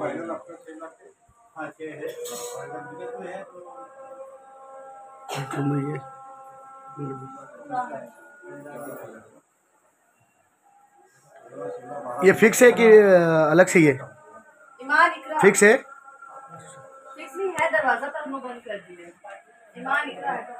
अस्सलाम वालेकुम ये फिक्स है कि अलग से ये फिक्स है? फिक्स नहीं है दरवाज़ा मैं बंद कर दिए ईमान इकरा है।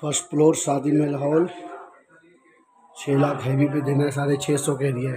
फ़र्स्ट फ्लोर शादी में लाहौल। छः लाख हैवी पे देना है, साढ़े छः सौ के है।